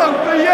Santa